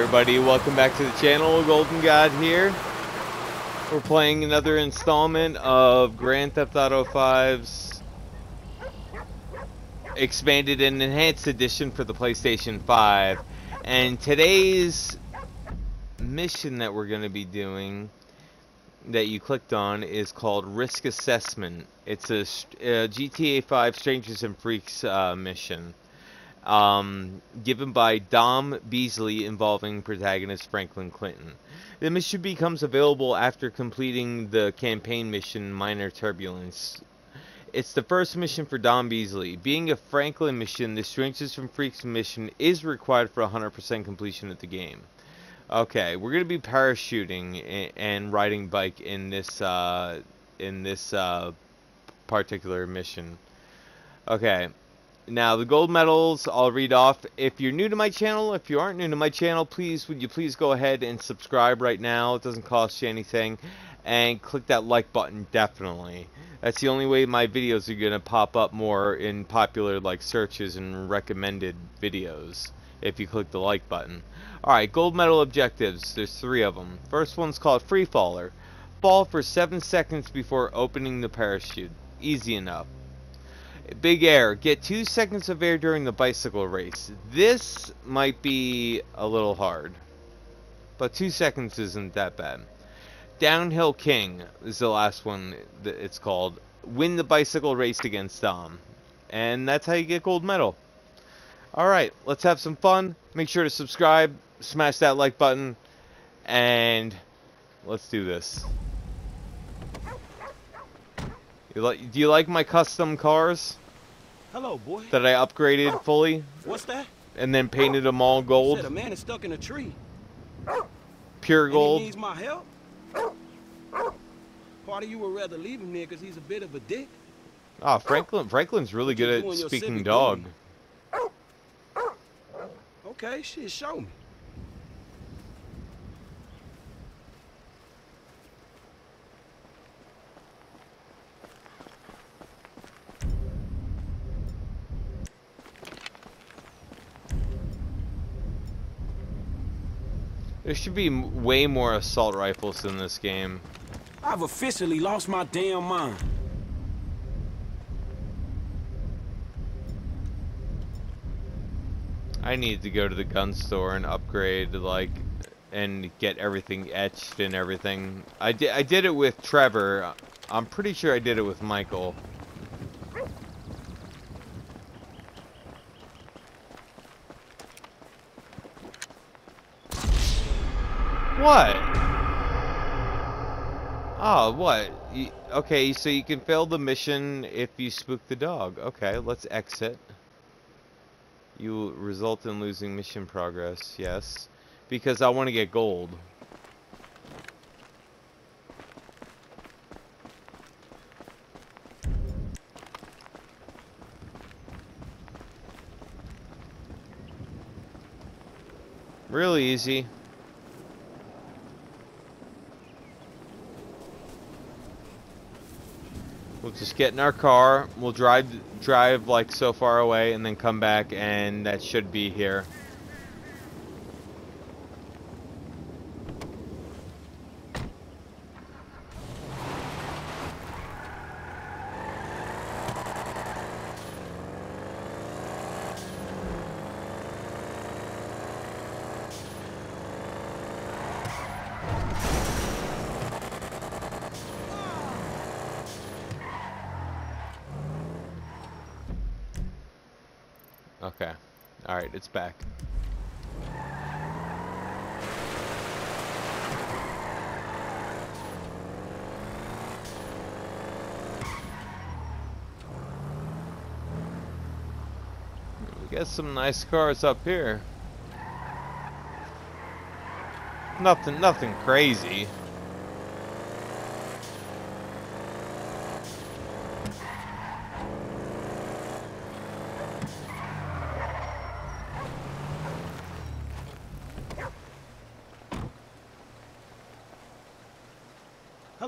everybody, welcome back to the channel. Golden God here. We're playing another installment of Grand Theft Auto 5's expanded and enhanced edition for the PlayStation 5. And today's mission that we're going to be doing that you clicked on is called Risk Assessment. It's a, a GTA 5 Strangers and Freaks uh, mission um, given by Dom Beasley involving protagonist Franklin Clinton. The mission becomes available after completing the campaign mission Minor Turbulence. It's the first mission for Dom Beasley. Being a Franklin mission, the Strangers from Freaks mission is required for 100% completion of the game. Okay, we're gonna be parachuting and riding bike in this uh, in this uh, particular mission. Okay, now, the gold medals, I'll read off. If you're new to my channel, if you aren't new to my channel, please, would you please go ahead and subscribe right now. It doesn't cost you anything. And click that like button, definitely. That's the only way my videos are going to pop up more in popular like searches and recommended videos. If you click the like button. Alright, gold medal objectives. There's three of them. First one's called Free Faller. Fall for 7 seconds before opening the parachute. Easy enough. Big air. Get two seconds of air during the bicycle race. This might be a little hard. But two seconds isn't that bad. Downhill King is the last one that it's called. Win the bicycle race against Dom. And that's how you get gold medal. Alright, let's have some fun. Make sure to subscribe, smash that like button, and let's do this. You like? Do you like my custom cars? Hello, boy. That I upgraded fully. What's that? And then painted them all gold. Said a man is stuck in a tree. Pure gold. he needs my help. Part of you would rather leave him there because he's a bit of a dick. Ah, oh, Franklin. Franklin's really good at speaking dog. Okay, shit, show me. There should be way more assault rifles in this game. I've officially lost my damn mind. I need to go to the gun store and upgrade, like, and get everything etched and everything. I did, I did it with Trevor. I'm pretty sure I did it with Michael. What? Oh, what? You, okay, so you can fail the mission if you spook the dog. Okay, let's exit. You result in losing mission progress, yes. Because I want to get gold. Really easy. We'll just get in our car. We'll drive drive like so far away and then come back and that should be here. Okay. Alright, it's back. We got some nice cars up here. Nothing, nothing crazy.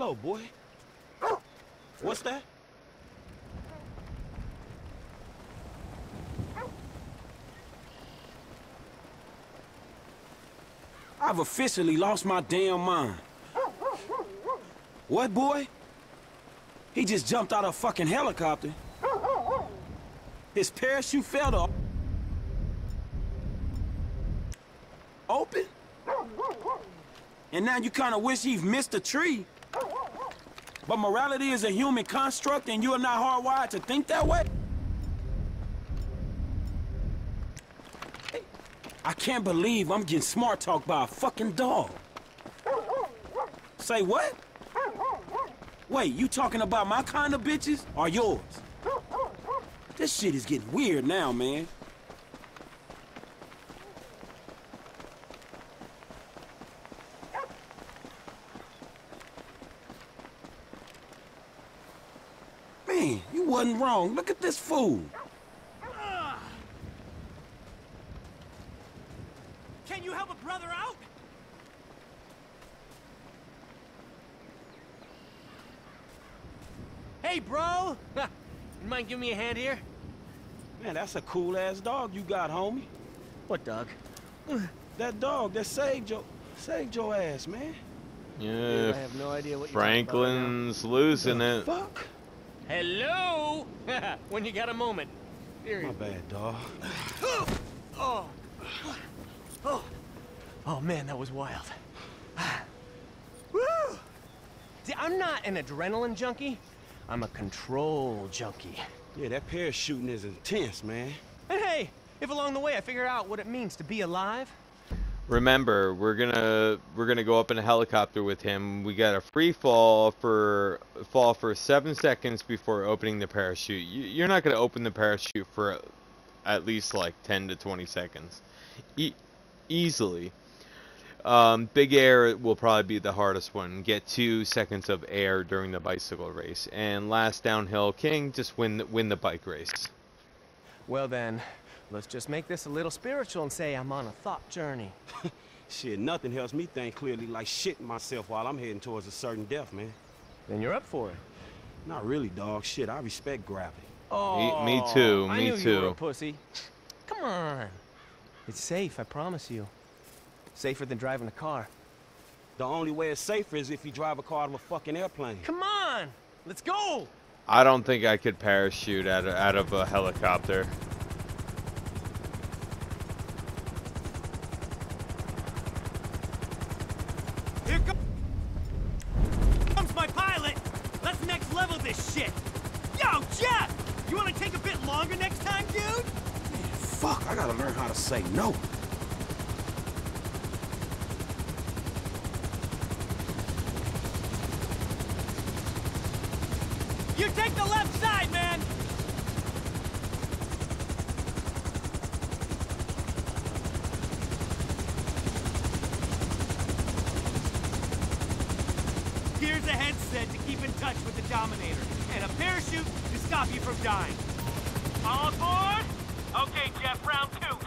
Hello, boy. What's that? I've officially lost my damn mind. What, boy? He just jumped out of a fucking helicopter. His parachute fell off. Open? And now you kind of wish he'd missed a tree. But morality is a human construct and you are not hardwired to think that way? I can't believe I'm getting smart talked by a fucking dog. Say what? Wait, you talking about my kind of bitches or yours? This shit is getting weird now, man. Man, you wasn't wrong. Look at this fool. Can you help a brother out? Hey, bro! you mind giving me a hand here? Man, that's a cool-ass dog you got, homie. What dog? That dog that saved your, saved your ass, man. Yeah, I have no idea what you're talking about. Franklin's losing The it. Fuck? Hello? when you got a moment. My bad, dog. Oh. Oh. Oh, man, that was wild. Woo! See, I'm not an adrenaline junkie. I'm a control junkie. Yeah, that parachuting is intense, man. And hey, if along the way I figure out what it means to be alive, Remember, we're gonna we're gonna go up in a helicopter with him. We got a free fall for fall for seven seconds before opening the parachute. You, you're not gonna open the parachute for at least like 10 to 20 seconds, e easily. Um, big air will probably be the hardest one. Get two seconds of air during the bicycle race, and last downhill king just win the, win the bike race. well then, let's just make this a little spiritual and say I'm on a thought journey. Shit, nothing helps me think clearly like shitting myself while I'm heading towards a certain death, man. Then you're up for it. Not really, dog. Shit, I respect gravity. Oh, me too, Me I me knew You were a too. pussy. Come on. It's safe, I promise you. Safer than driving a car. The only way it's safer is if you drive a car out of a fucking airplane. Come on, let's go. I don't think I could parachute out of, out of a helicopter. Here co- comes my pilot. Let's next level this shit. Yo, Jeff, you want to take a bit longer next time, dude? Fuck, I gotta learn how to say no. You take the left side, man. Here's a headset to keep in touch with the Dominator, and a parachute to stop you from dying. All aboard? Okay, Jeff, round two.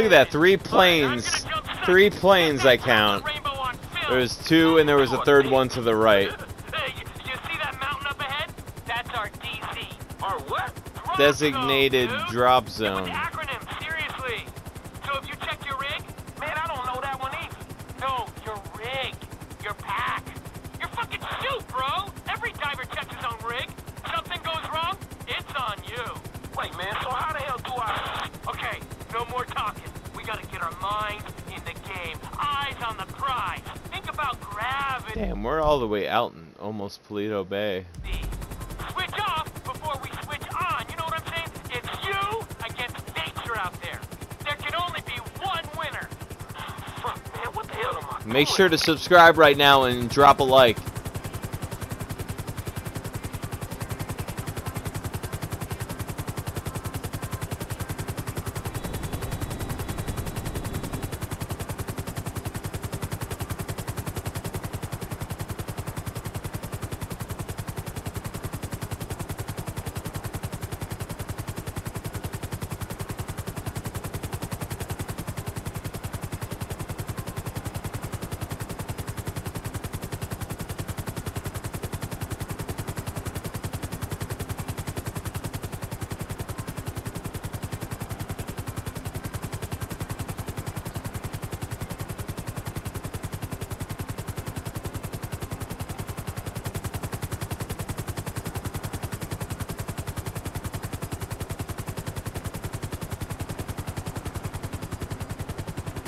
Look at that, three planes. Three planes I count. There was two and there was a third one to the right. Designated drop you way out in almost Paleto Bay. Switch off before we switch on. You know what I'm saying? It's you against nature out there. There can only be one winner. Fuck, man, what the hell am I Make doing? sure to subscribe right now and drop a like.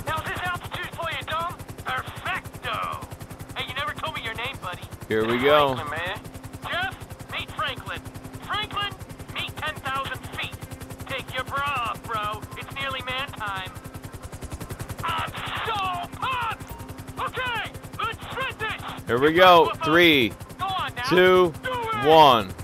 How's this altitude for you, Dom? Perfecto. Hey, you never told me your name, buddy. Here we go. Franklin, man. Jeff, meet Franklin. Franklin, meet 10,000 feet. Take your bra off, bro. It's nearly man time. I'm so pumped! Okay, let's shred this! Here we go. Three, Go on two, one.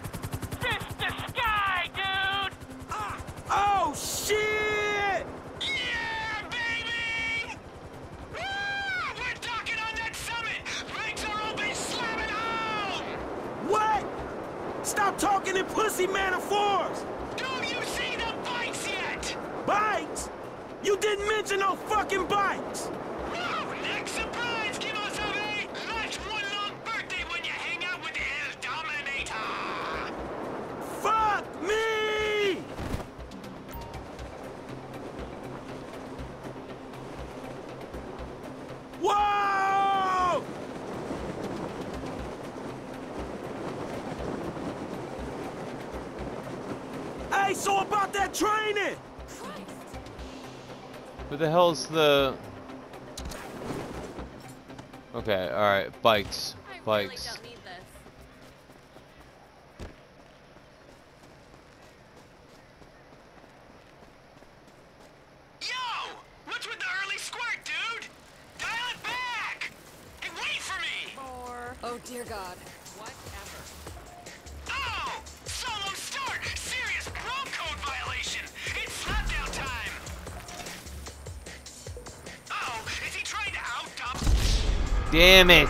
Stop talking in pussy metaphors! Do you see the bikes yet? Bikes? You didn't mention no fucking bikes! Hey, so about that training! Who the hell's the... Okay, alright, bikes. I really Bikes. Damn it!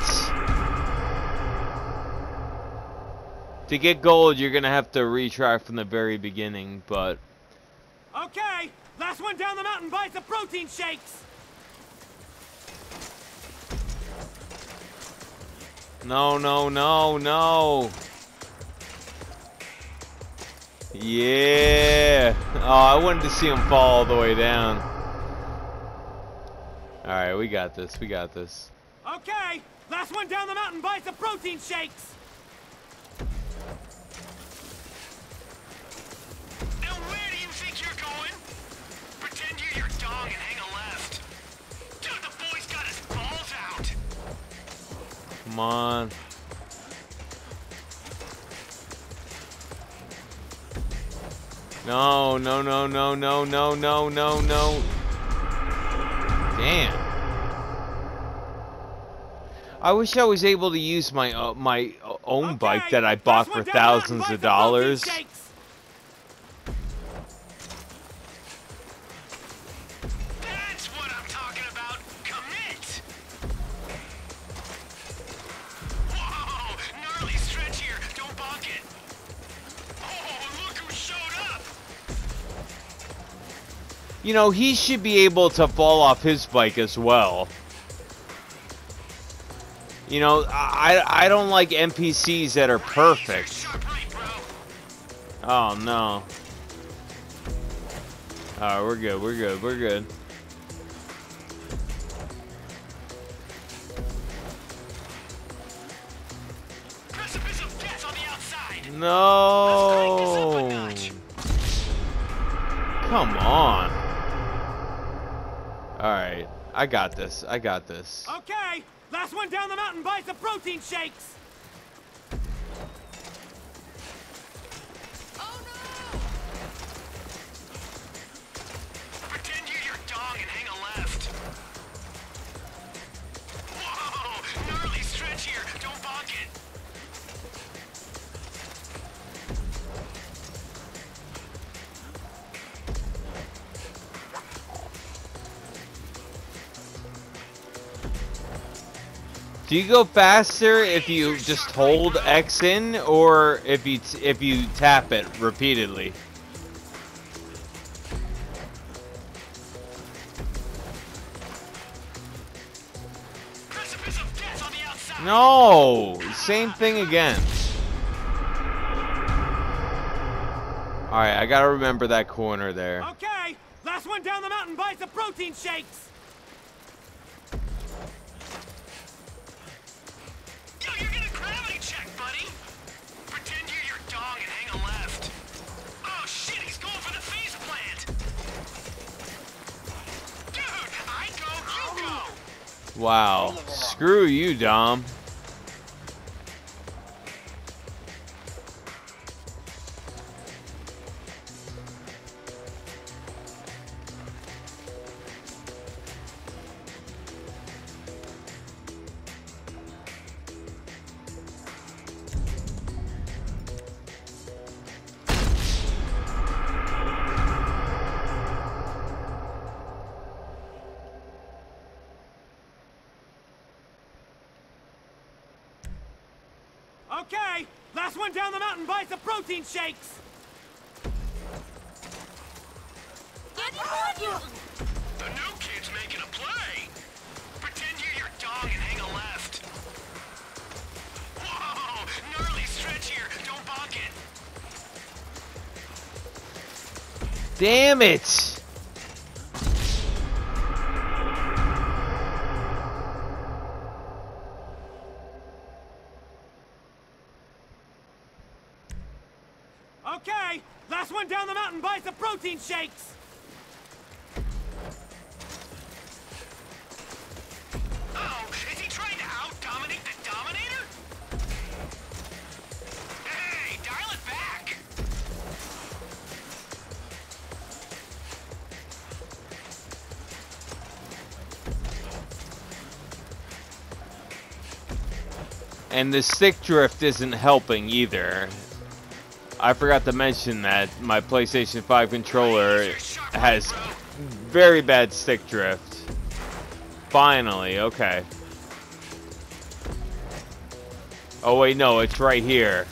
To get gold, you're gonna have to retry from the very beginning, but... Okay, last one down the mountain buys the protein shakes! No, no, no, no! Yeah! Oh, I wanted to see him fall all the way down. Alright, we got this, we got this. Okay, last one down the mountain buys the protein shakes! Now where do you think you're going? Pretend you're your dog and hang a left. Dude, the boy's got his balls out! Come on. No, no, no, no, no, no, no, no, no. Damn. I wish I was able to use my uh, my uh, own okay, bike that I bought for thousands of dollars. You know, he should be able to fall off his bike as well. You know, I I don't like NPCs that are perfect. Right. Oh no. Alright, we're good, we're good, we're good. No. Come on. Alright, I got this, I got this. Okay, last one down the mountain buys the protein shakes. Do you go faster if you just hold X in, or if you if you tap it repeatedly? No, same thing again. All right, I gotta remember that corner there. Okay, last one down the mountain buys the protein shakes. Dong and hang a left. Oh shit, he's going for the face plant. Dude, I go, you go. Wow, screw you, Dom. Down the mountain buys the protein shakes. The new kid's making a play. Pretend you're your dog and hang a left. Whoa, gnarly stretch here. Don't bonk it. Damn it! Okay, last one down the mountain buys the protein shakes. Oh, is he trying to out-dominate the Dominator? Hey, dial it back. And the stick drift isn't helping either. I forgot to mention that my PlayStation 5 controller has very bad stick drift. Finally, okay. Oh wait, no, it's right here.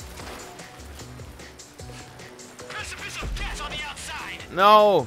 No!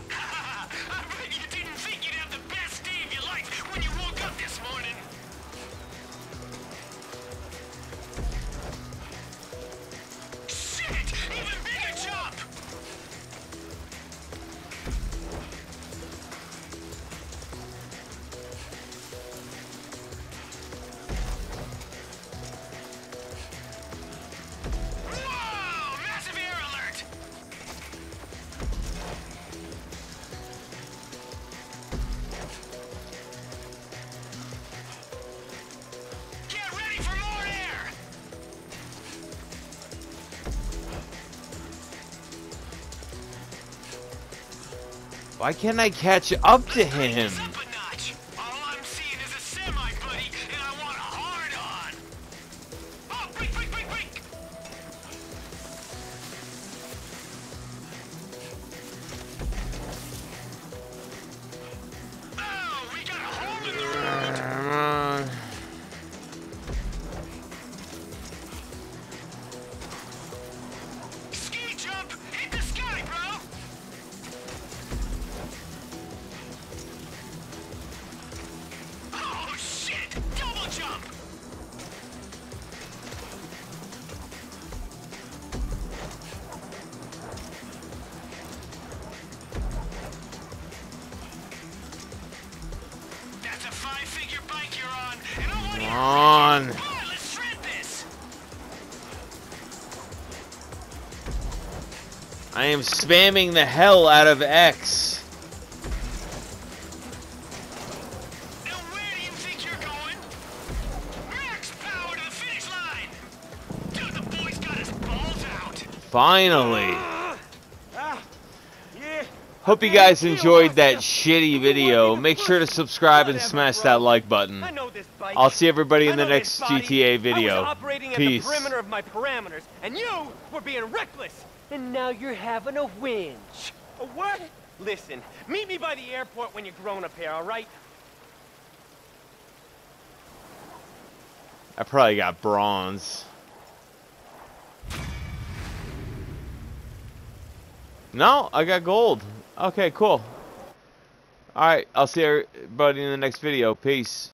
Why can't I catch up to him? Am spamming the hell out of X. Now where do you think you're going? Max power to the finish line! Dude, the boy's got his balls out! Finally. Ah. Hope you guys enjoyed that shitty video. Make sure to subscribe and smash that like button. I know this bike. I'll see everybody in the next. GTA video. was operating at Peace. The perimeter of my parameters, and you were being reckless. And now you're having a whinge. A what? Listen, meet me by the airport when you're grown up here, all right? I probably got bronze. No, I got gold. Okay, cool. Alright, I'll see everybody in the next video. Peace.